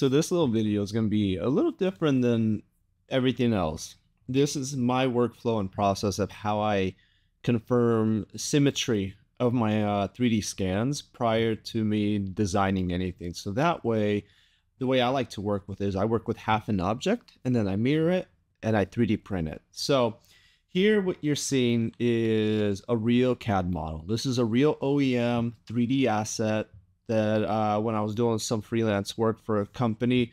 So this little video is going to be a little different than everything else. This is my workflow and process of how I confirm symmetry of my uh, 3D scans prior to me designing anything. So that way, the way I like to work with is I work with half an object and then I mirror it and I 3D print it. So here what you're seeing is a real CAD model. This is a real OEM 3D asset that uh, when I was doing some freelance work for a company,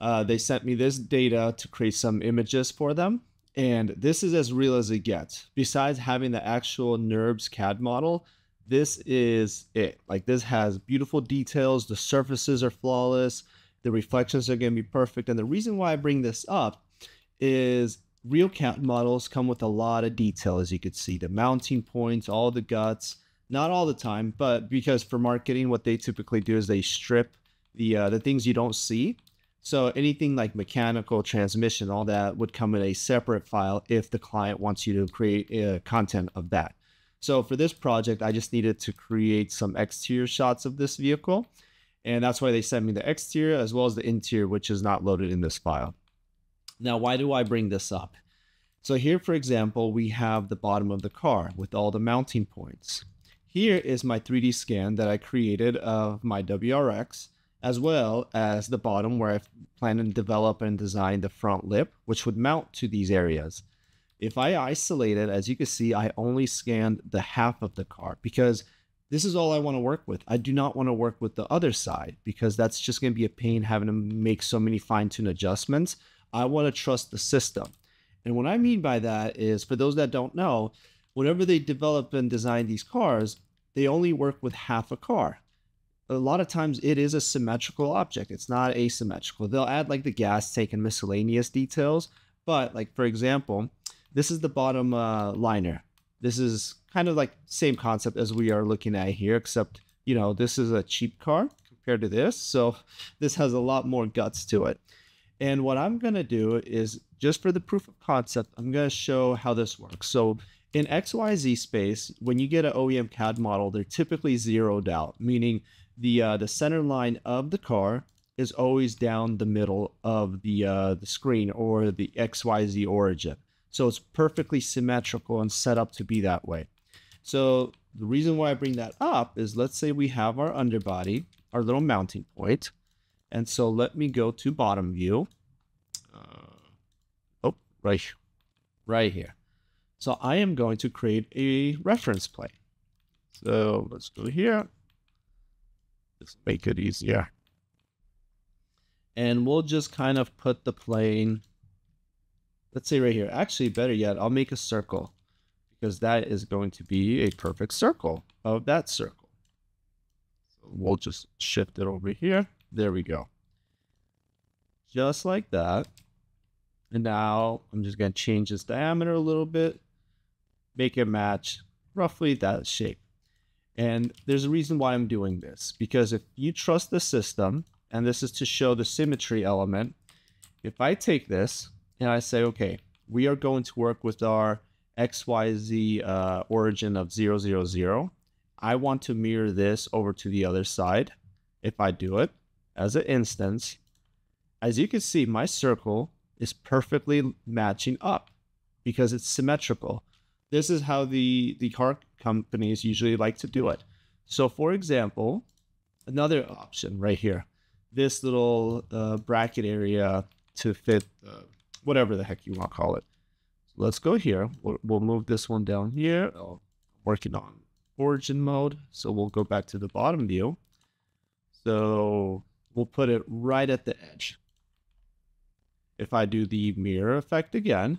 uh, they sent me this data to create some images for them. And this is as real as it gets. Besides having the actual NURBS CAD model, this is it. Like this has beautiful details. The surfaces are flawless. The reflections are going to be perfect. And the reason why I bring this up is real CAD models come with a lot of detail, as you could see, the mounting points, all the guts, not all the time, but because for marketing, what they typically do is they strip the uh, the things you don't see. So anything like mechanical transmission, all that would come in a separate file if the client wants you to create content of that. So for this project, I just needed to create some exterior shots of this vehicle. And that's why they sent me the exterior as well as the interior, which is not loaded in this file. Now, why do I bring this up? So here, for example, we have the bottom of the car with all the mounting points. Here is my 3D scan that I created of my WRX, as well as the bottom where I plan to develop and design the front lip, which would mount to these areas. If I isolate it, as you can see, I only scanned the half of the car because this is all I want to work with. I do not want to work with the other side because that's just going to be a pain having to make so many fine tune adjustments. I want to trust the system. And what I mean by that is for those that don't know, whenever they develop and design these cars, they only work with half a car. A lot of times it is a symmetrical object. It's not asymmetrical. They'll add like the gas tank and miscellaneous details. But like, for example, this is the bottom uh, liner. This is kind of like same concept as we are looking at here, except, you know, this is a cheap car compared to this. So this has a lot more guts to it. And what I'm going to do is just for the proof of concept, I'm going to show how this works. So in XYZ space, when you get an OEM CAD model, they're typically zeroed out, meaning the uh, the center line of the car is always down the middle of the uh, the screen or the XYZ origin. So it's perfectly symmetrical and set up to be that way. So the reason why I bring that up is let's say we have our underbody, our little mounting point. And so let me go to bottom view. Uh, oh, right, right here. So I am going to create a reference plane. So let's go here. Let's make it easier. And we'll just kind of put the plane, let's say right here. Actually, better yet, I'll make a circle because that is going to be a perfect circle of that circle. So we'll just shift it over here. There we go. Just like that. And now I'm just going to change this diameter a little bit, make it match roughly that shape. And there's a reason why I'm doing this, because if you trust the system, and this is to show the symmetry element, if I take this and I say, okay, we are going to work with our XYZ uh, origin of 000, I want to mirror this over to the other side. If I do it as an instance, as you can see, my circle is perfectly matching up because it's symmetrical. This is how the, the car companies usually like to do it. So for example, another option right here, this little uh, bracket area to fit uh, whatever the heck you want to call it. So let's go here. We'll, we'll move this one down here. Oh, working on origin mode. So we'll go back to the bottom view. So we'll put it right at the edge. If I do the mirror effect again,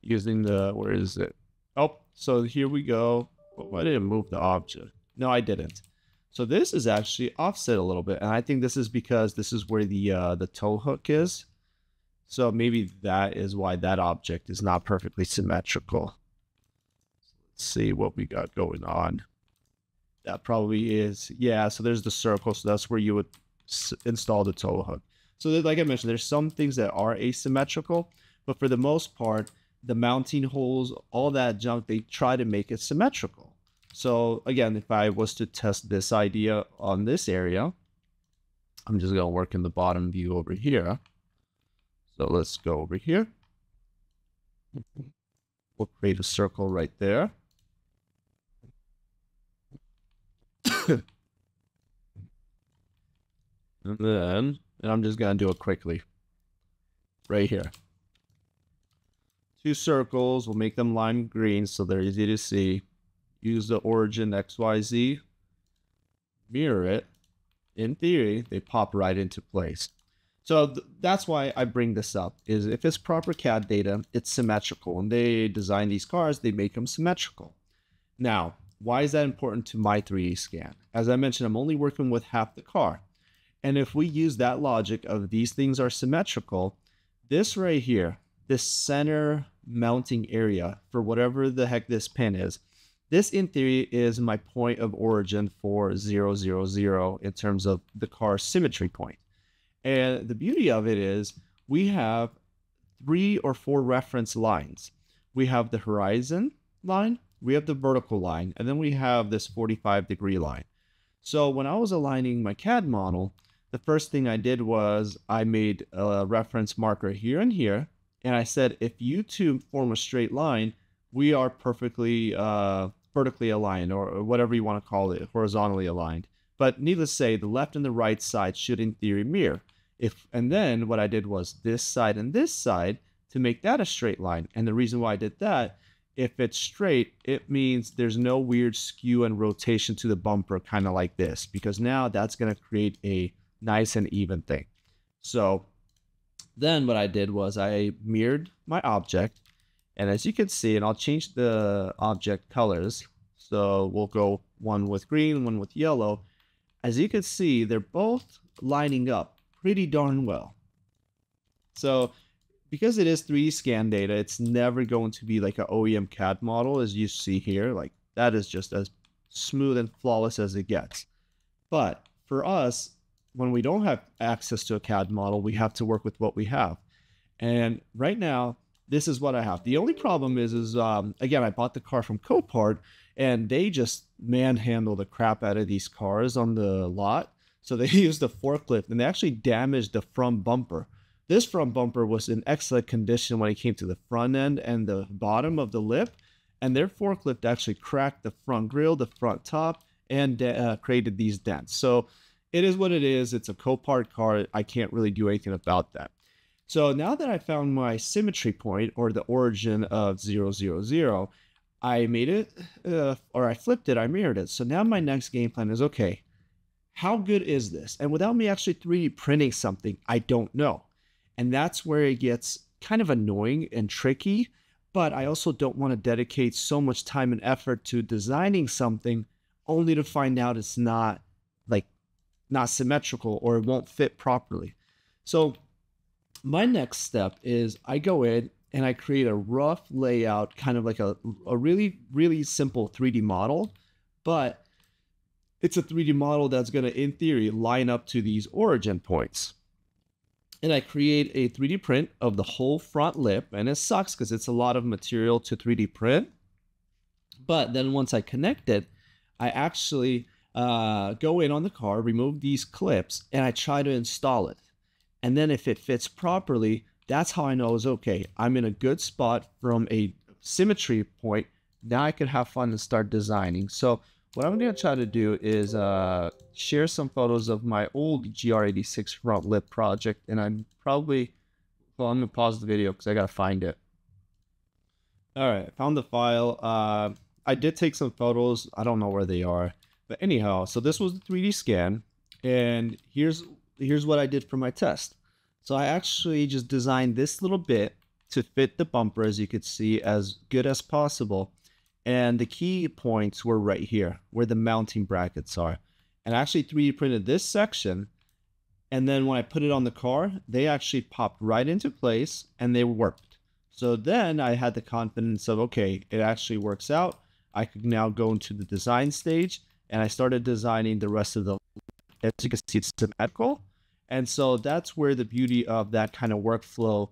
using the, where is it? Oh, so here we go. Oh, I didn't move the object. No, I didn't. So this is actually offset a little bit. And I think this is because this is where the uh, the tow hook is. So maybe that is why that object is not perfectly symmetrical. Let's see what we got going on. That probably is, yeah, so there's the circle. So that's where you would install the tow hook. So like I mentioned, there's some things that are asymmetrical, but for the most part, the mounting holes, all that junk, they try to make it symmetrical. So again, if I was to test this idea on this area, I'm just going to work in the bottom view over here. So let's go over here. We'll create a circle right there. and then, and I'm just going to do it quickly. Right here. Two circles, we'll make them lime green so they're easy to see. Use the origin XYZ. Mirror it. In theory, they pop right into place. So th that's why I bring this up, is if it's proper CAD data, it's symmetrical. And they design these cars, they make them symmetrical. Now, why is that important to my 3D scan? As I mentioned, I'm only working with half the car. And if we use that logic of these things are symmetrical, this right here, this center mounting area for whatever the heck this pin is, this in theory is my point of origin for 000 in terms of the car symmetry point. And the beauty of it is we have three or four reference lines. We have the horizon line, we have the vertical line, and then we have this 45 degree line. So when I was aligning my CAD model, the first thing I did was I made a reference marker here and here, and I said if you two form a straight line, we are perfectly uh, vertically aligned, or, whatever you want to call it, horizontally aligned. But needless to say, the left and the right side should in theory mirror. If and then what I did was this side and this side to make that a straight line. And the reason why I did that, if it's straight, it means there's no weird skew and rotation to the bumper, kind of like this, because now that's going to create a nice and even thing. So then what I did was I mirrored my object. And as you can see, and I'll change the object colors. So we'll go one with green, one with yellow. As you can see, they're both lining up pretty darn well. So because it is 3D scan data, it's never going to be like an OEM CAD model as you see here. Like that is just as smooth and flawless as it gets. But for us, when we don't have access to a CAD model, we have to work with what we have. And right now, this is what I have. The only problem is, is um, again, I bought the car from Copart, and they just manhandle the crap out of these cars on the lot. So they used a forklift and they actually damaged the front bumper. This front bumper was in excellent condition when it came to the front end and the bottom of the lip. And their forklift actually cracked the front grill, the front top, and uh, created these dents. So it is what it is. It's a Copart car. I can't really do anything about that. So now that I found my symmetry point or the origin of 000, I made it, uh, or I flipped it, I mirrored it. So now my next game plan is okay, how good is this? And without me actually 3D printing something, I don't know. And that's where it gets kind of annoying and tricky. But I also don't want to dedicate so much time and effort to designing something only to find out it's not not symmetrical or it won't fit properly. So my next step is I go in and I create a rough layout, kind of like a, a really, really simple 3D model, but it's a 3D model that's going to, in theory, line up to these origin points. And I create a 3D print of the whole front lip, and it sucks because it's a lot of material to 3D print. But then once I connect it, I actually uh, go in on the car, remove these clips, and I try to install it. And then if it fits properly, that's how I know it's okay. I'm in a good spot from a symmetry point. Now I can have fun and start designing. So what I'm to try to do is uh, share some photos of my old GR86 front lip project. And I'm probably, well, I'm to pause the video because I got to find it. All right, found the file. Uh, I did take some photos. I don't know where they are. But anyhow, so this was the 3D scan. And here's here's what I did for my test. So I actually just designed this little bit to fit the bumper, as you could see, as good as possible. And the key points were right here, where the mounting brackets are. And I actually 3D printed this section. And then when I put it on the car, they actually popped right into place and they worked. So then I had the confidence of, okay, it actually works out. I could now go into the design stage and I started designing the rest of the, as you can see, it's symmetrical. And so that's where the beauty of that kind of workflow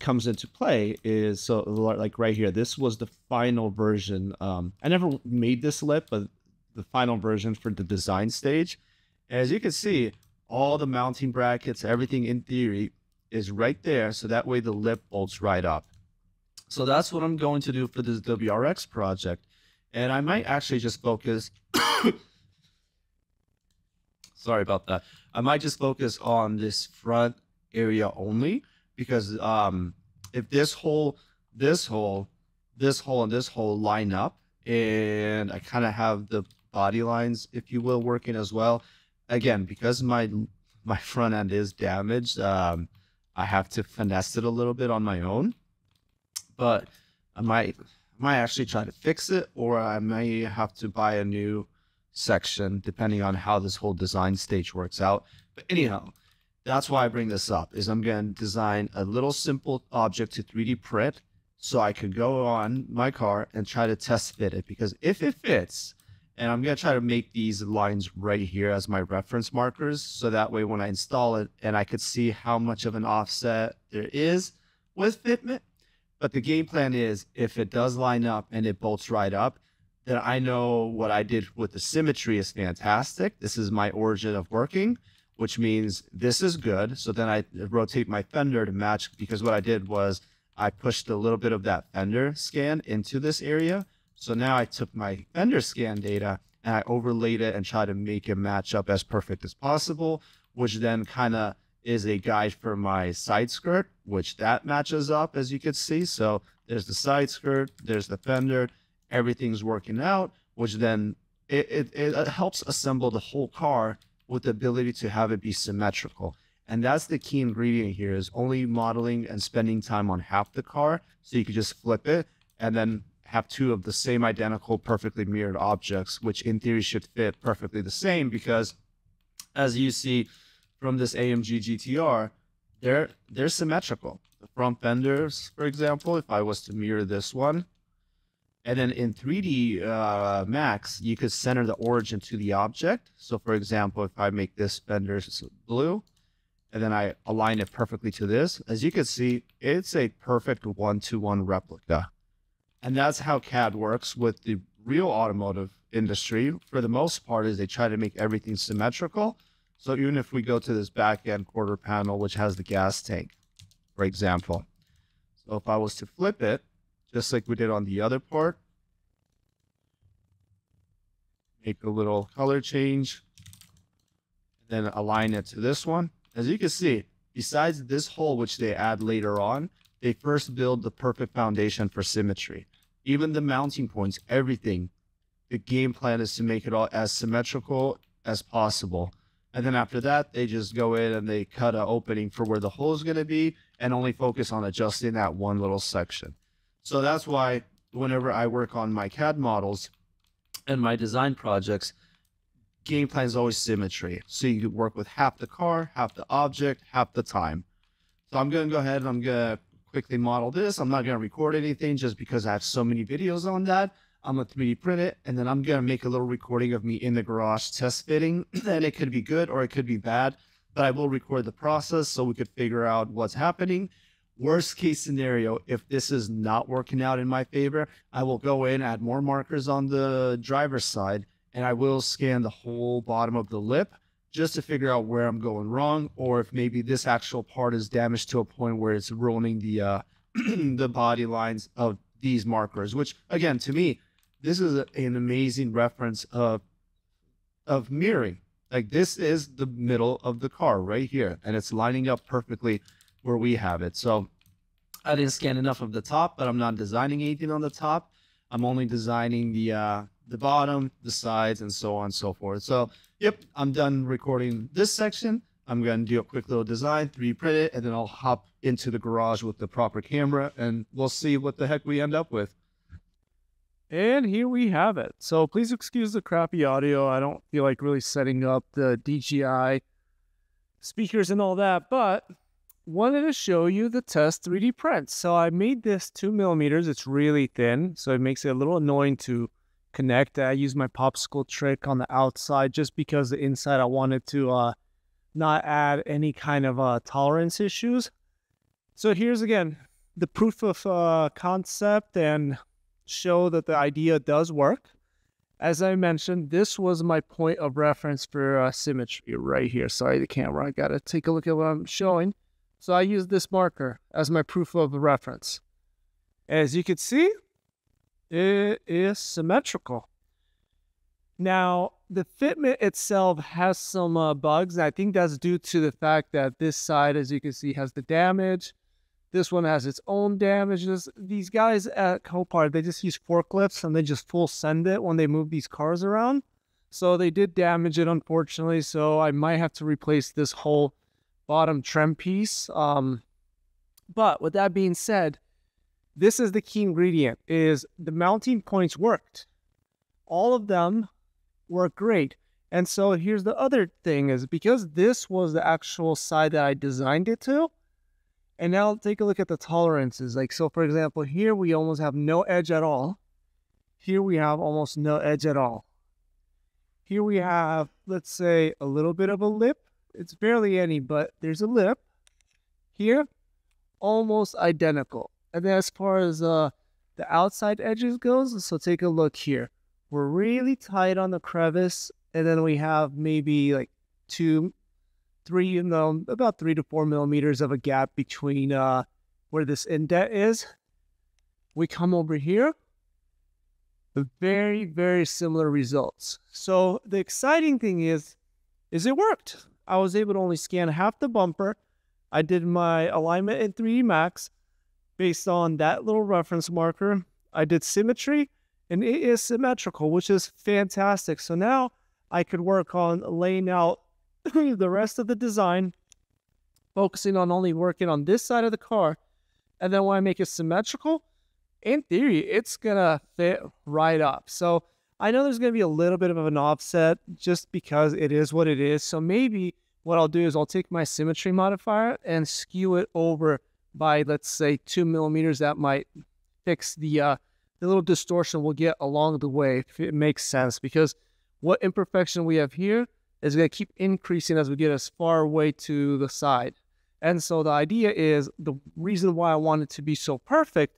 comes into play is so like right here, this was the final version. Um, I never made this lip, but the final version for the design stage. As you can see, all the mounting brackets, everything in theory is right there. So that way the lip bolts right up. So that's what I'm going to do for this WRX project. And I might actually just focus. Sorry about that. I might just focus on this front area only because um, if this hole, this hole, this hole, and this hole line up, and I kind of have the body lines, if you will, working as well. Again, because my my front end is damaged, um, I have to finesse it a little bit on my own. But I might I might actually try to fix it, or I may have to buy a new section depending on how this whole design stage works out. But anyhow, that's why I bring this up is I'm going to design a little simple object to 3D print so I could go on my car and try to test fit it because if it fits, and I'm going to try to make these lines right here as my reference markers. So that way when I install it and I could see how much of an offset there is with fitment. But the game plan is if it does line up and it bolts right up, then I know what I did with the symmetry is fantastic. This is my origin of working, which means this is good. So then I rotate my fender to match because what I did was I pushed a little bit of that fender scan into this area so now I took my fender scan data and I overlaid it and tried to make it match up as perfect as possible, which then kind of is a guide for my side skirt, which that matches up as you can see. So there's the side skirt, there's the fender, everything's working out, which then it, it, it uh, helps assemble the whole car with the ability to have it be symmetrical. And that's the key ingredient here is only modeling and spending time on half the car. So you could just flip it and then have two of the same identical, perfectly mirrored objects, which in theory should fit perfectly the same because as you see from this AMG GTR, they're they're symmetrical. The front fenders, for example, if I was to mirror this one, and then in 3D uh, Max, you could center the origin to the object. So for example, if I make this fender blue, and then I align it perfectly to this, as you can see, it's a perfect one-to-one replica and that's how CAD works with the real automotive industry. For the most part, is they try to make everything symmetrical. So even if we go to this back end quarter panel, which has the gas tank, for example. So if I was to flip it, just like we did on the other part, make a little color change, And then align it to this one. As you can see, besides this hole, which they add later on, they first build the perfect foundation for symmetry. Even the mounting points, everything, the game plan is to make it all as symmetrical as possible. And then after that, they just go in and they cut an opening for where the hole is going to be and only focus on adjusting that one little section. So that's why whenever I work on my CAD models and my design projects, game plan is always symmetry. So you work with half the car, half the object, half the time. So I'm going to go ahead and I'm going to quickly model this. I'm not going to record anything just because I have so many videos on that. I'm going to 3D print it, and then I'm going to make a little recording of me in the garage test fitting. and it could be good or it could be bad, but I will record the process so we could figure out what's happening. Worst case scenario, if this is not working out in my favor, I will go in, add more markers on the driver's side, and I will scan the whole bottom of the lip just to figure out where I'm going wrong, or if maybe this actual part is damaged to a point where it's ruining the uh, the body lines of these markers. Which again, to me, this is a, an amazing reference of of mirroring. Like this is the middle of the car right here, and it's lining up perfectly where we have it. So I didn't scan enough of the top, but I'm not designing anything on the top. I'm only designing the uh, the bottom, the sides, and so on and so forth. So, yep, I'm done recording this section. I'm going to do a quick little design, 3D print it, and then I'll hop into the garage with the proper camera, and we'll see what the heck we end up with. And here we have it. So please excuse the crappy audio. I don't feel like really setting up the DJI speakers and all that, but wanted to show you the test 3D print. So I made this two millimeters. It's really thin, so it makes it a little annoying to connect. I use my popsicle trick on the outside just because the inside I wanted to uh, not add any kind of uh, tolerance issues. So here's again the proof of uh, concept and show that the idea does work. as I mentioned, this was my point of reference for uh, symmetry right here. Sorry, the camera. I got to take a look at what I'm showing. So I use this marker as my proof of reference. As you can see, it is symmetrical. Now, the fitment itself has some uh, bugs. And I think that's due to the fact that this side, as you can see, has the damage. This one has its own damages. These guys at Copart, they just use forklifts and they just full send it when they move these cars around. So they did damage it, unfortunately. So I might have to replace this whole bottom trim piece. Um, but with that being said, this is the key ingredient is the mounting points worked. All of them work great. And so here's the other thing is because this was the actual side that I designed it to, and now take a look at the tolerances. Like, so for example, here we almost have no edge at all. Here we have almost no edge at all. Here we have, let's say, a little bit of a lip. It's barely any, but there's a lip. Here, almost identical. And then as far as uh, the outside edges goes, so take a look here. We're really tight on the crevice, and then we have maybe like two three, you know, about three to four millimeters of a gap between uh, where this indent is. We come over here, very, very similar results. So the exciting thing is, is it worked. I was able to only scan half the bumper. I did my alignment in 3D Max based on that little reference marker. I did symmetry and it is symmetrical, which is fantastic. So now I could work on laying out the rest of the design, focusing on only working on this side of the car. And then when I make it symmetrical, in theory, it's gonna fit right up. So I know there's gonna be a little bit of an offset just because it is what it is. So maybe what I'll do is I'll take my symmetry modifier and skew it over by let's say two millimeters. That might fix the uh, the little distortion we'll get along the way if it makes sense. Because what imperfection we have here is going to keep increasing as we get as far away to the side. And so the idea is the reason why I want it to be so perfect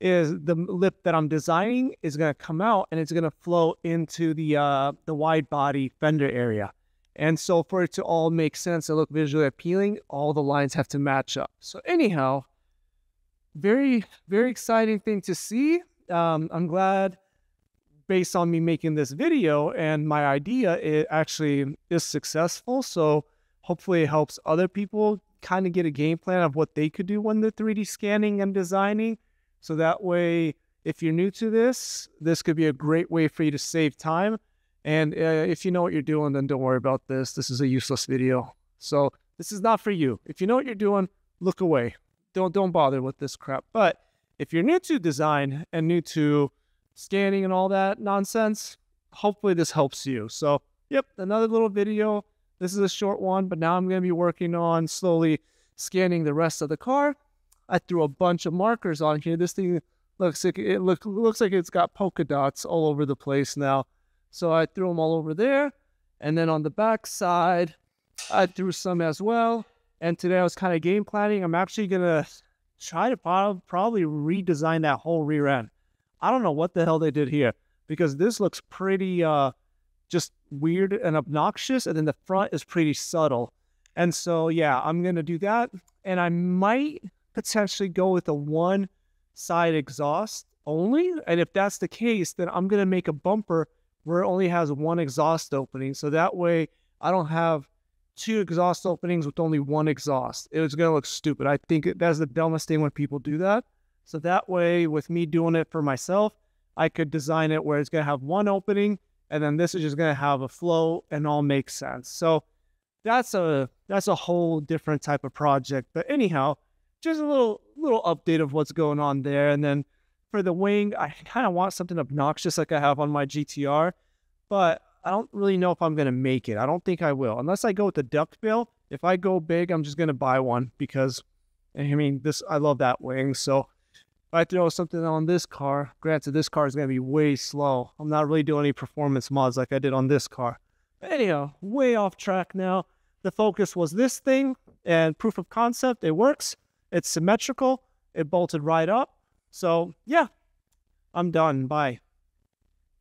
is the lip that I'm designing is going to come out and it's going to flow into the uh, the wide body fender area. And so for it to all make sense and look visually appealing, all the lines have to match up. So anyhow, very, very exciting thing to see. Um, I'm glad based on me making this video and my idea, it actually is successful. So hopefully it helps other people kind of get a game plan of what they could do when they're 3D scanning and designing. So that way, if you're new to this, this could be a great way for you to save time. And uh, if you know what you're doing, then don't worry about this. This is a useless video. So this is not for you. If you know what you're doing, look away. Don't don't bother with this crap. But if you're new to design and new to scanning and all that nonsense. Hopefully this helps you. So, yep, another little video. This is a short one, but now I'm going to be working on slowly scanning the rest of the car. I threw a bunch of markers on here. This thing looks like it look, looks like it's got polka dots all over the place now. So I threw them all over there. And then on the back side, I threw some as well. And today I was kind of game planning. I'm actually going to try to probably redesign that whole rear end. I don't know what the hell they did here because this looks pretty uh, just weird and obnoxious, and then the front is pretty subtle. And so, yeah, I'm gonna do that, and I might potentially go with a one side exhaust only. And if that's the case, then I'm gonna make a bumper where it only has one exhaust opening, so that way I don't have two exhaust openings with only one exhaust. It was gonna look stupid. I think that's the dumbest thing when people do that. So that way, with me doing it for myself, I could design it where it's going to have one opening, and then this is just going to have a flow and all makes sense. So that's a that's a whole different type of project. But anyhow, just a little little update of what's going on there. And then for the wing, I kind of want something obnoxious like I have on my GTR, but I don't really know if I'm going to make it. I don't think I will. Unless I go with the duckbill. If I go big, I'm just going to buy one because I mean, this I love that wing. So if I throw something on this car, granted this car is going to be way slow. I'm not really doing any performance mods like I did on this car. But anyhow, way off track now. The focus was this thing and proof of concept. It works. It's symmetrical. It bolted right up. So yeah, I'm done. Bye.